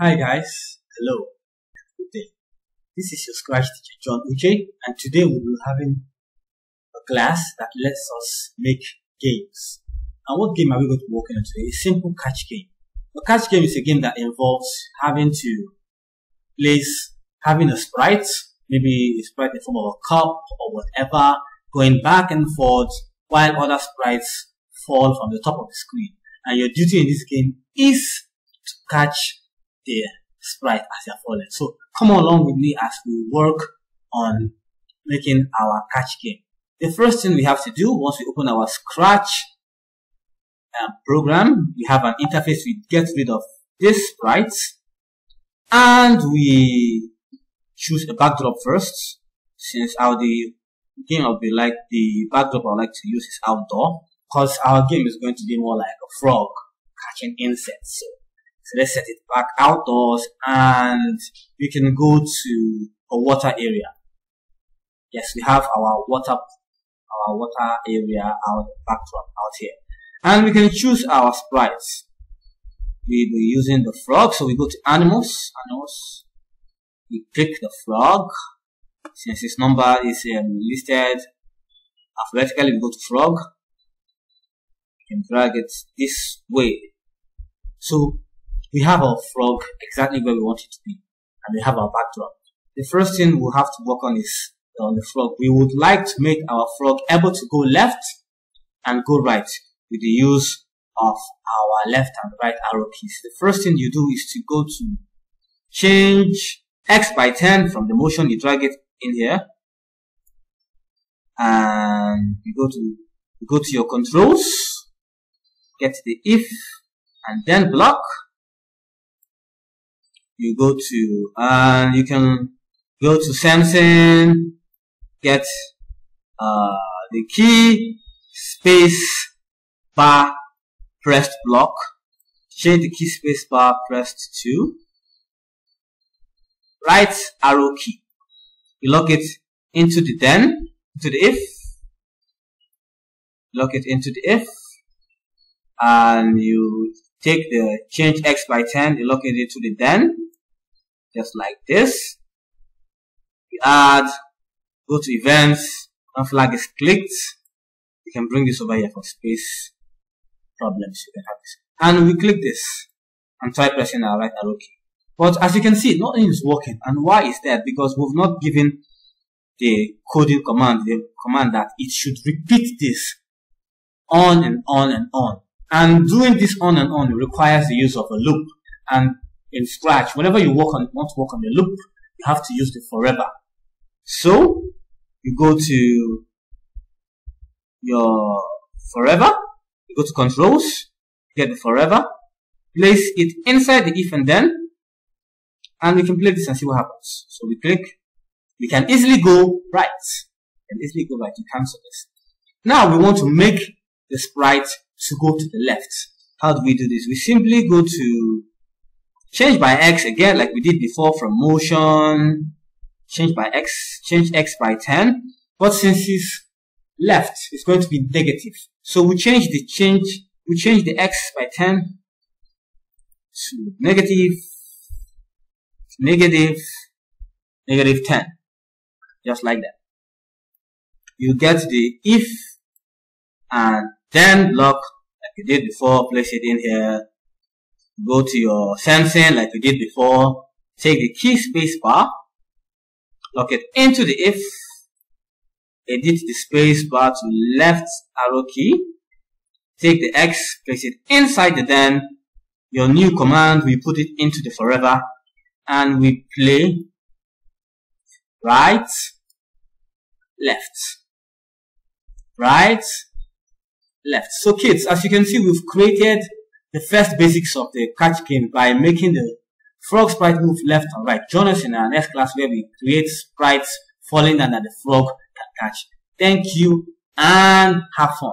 Hi guys, hello, good day. This is your Scratch teacher John Uche and today we will be having a class that lets us make games. And what game are we going to be working on today? A simple catch game. A catch game is a game that involves having to place, having a sprite, maybe a sprite in the form of a cup or whatever, going back and forth while other sprites fall from the top of the screen. And your duty in this game is to catch the sprite as they're falling. So come along with me as we work on making our catch game. The first thing we have to do once we open our Scratch uh, program, we have an interface. We get rid of this sprites and we choose a backdrop first. Since our the game will be like the backdrop I like to use is outdoor because our game is going to be more like a frog catching insects. So so let's set it back outdoors and we can go to a water area. Yes, we have our water, our water area out backdrop out here. And we can choose our sprites. We'll be using the frog, so we go to animals, animals. We click the frog. Since its number is um, listed alphabetically, we go to frog. We can drag it this way. So we have our frog exactly where we want it to be, and we have our backdrop. The first thing we'll have to work on is on the frog. We would like to make our frog able to go left and go right with the use of our left and right arrow keys. The first thing you do is to go to change X by 10 from the motion, you drag it in here. And you go to, you go to your controls, get the if, and then block you go to, and you can go to sensing, get uh, the key, space, bar, pressed block, change the key space bar pressed to right arrow key. You lock it into the then, into the if, lock it into the if, and you take the change x by 10, you lock it into the then, just like this. We add, go to events, and flag is clicked. You can bring this over here for space problems. You can have this. And we click this and try pressing our right arrow key. But as you can see, nothing is working. And why is that? Because we've not given the coding command, the command that it should repeat this on and on and on. And doing this on and on requires the use of a loop. And in Scratch, whenever you work on want to work on the loop, you have to use the forever. So you go to your forever, you go to controls, get the forever, place it inside the if and then, and we can play this and see what happens. So we click, we can easily go right, and easily go right to cancel this. Now we want to make the sprite to go to the left. How do we do this? We simply go to change by x again like we did before from motion change by x change x by 10 but since it's left it's going to be negative so we change the change we change the x by 10 to negative negative negative 10 just like that you get the if and then block like you did before place it in here. Go to your sensing like we did before, take the key space bar, lock it into the if, edit the space bar to left arrow key, take the X, place it inside the then, your new command, we put it into the forever, and we play right, left, right, left. So kids, as you can see, we've created the first basics of the catch game by making the frog sprite move left and right. Join us in our next class where we create sprites falling that the frog can catch. Thank you and have fun.